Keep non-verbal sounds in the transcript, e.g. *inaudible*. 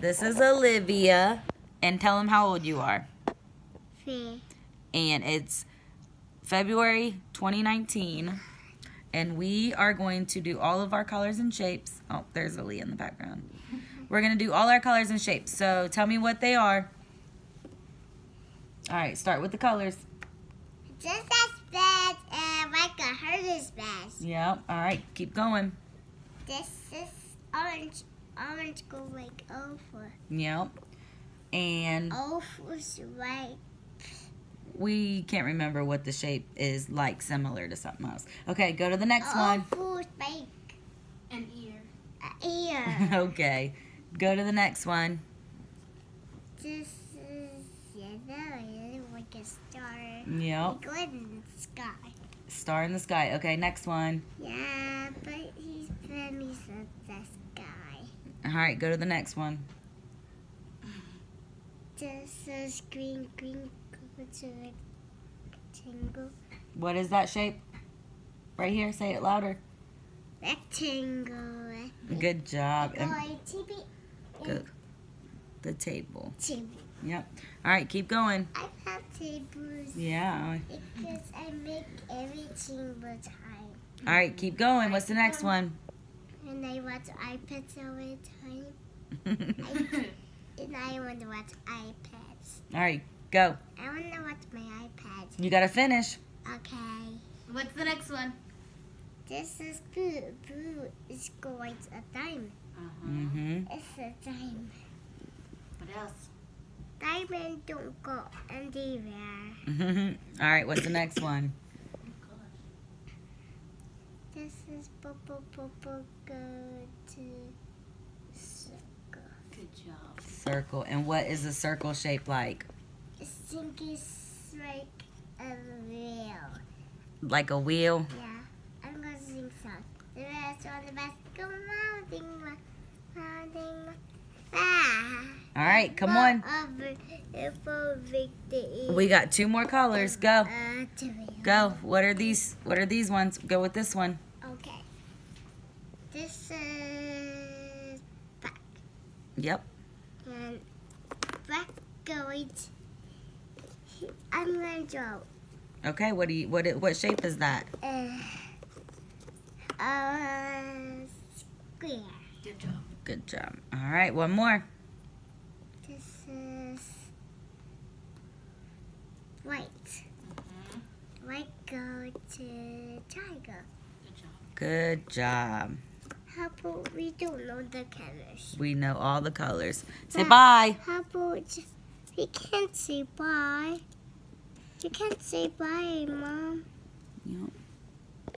This is Alivia. And tell them how old you are. Three. And it's February 2019. And we are going to do all of our colors and shapes. Oh, there's a Lee in the background. We're going to do all our colors and shapes. So tell me what they are. All right, start with the colors. Just as bad and like a hurt is best. Yep. All right, keep going. This is orange. Orange go like over. Yep. And Over's right. we can't remember what the shape is like similar to something else. Okay, go to the next one. Over's like An ear. a ear. *laughs* okay. Go to the next one. this is yellow. Yellow like a star. Yep. Go in the sky. Star in the sky. Okay, next one. Yeah, but he's friendly to the sky. All right, go to the next one. This is green, green, go to rectangle. What is that shape? Right here. Say it louder. Rectangle. Good job. Go And like TB. the table. Table. Yep. All right, keep going. I have tables. Yeah. Because I make everything with time. All right, keep going. What's the next one? And I watch iPads all the time. *laughs* And I want to watch iPads. All right, go. I want to watch my iPad. You got to finish. Okay. What's the next one? This is blue. Blue is going a diamond. Uh-huh. Mm-hmm. It's a diamond. What else? Diamond don't go anywhere. Mm-hmm. *laughs* All right, what's the next one? This is bubble bubble go to circle. Good job. Circle. And what is the circle shape like? I think it's like a wheel. Like a wheel? Yeah, I'm gonna sing song. The rest on the best mounting, mounting. Ah. All right, come on. Over, over victory. We got two more colors. Go. Uh, to me. Go. What are these? What are these ones? Go with this one. Okay. This is back Yep. and back going. I'm gonna draw. Okay. What do you? What? What shape is that? Uh, a square. Good job. Good job. All right. One more. This is white. White go to tiger. Good job. Good job. How about we don't know the colors? We know all the colors. Say Bye. bye. How about we can't say bye? You can't say bye, Mom. Yep.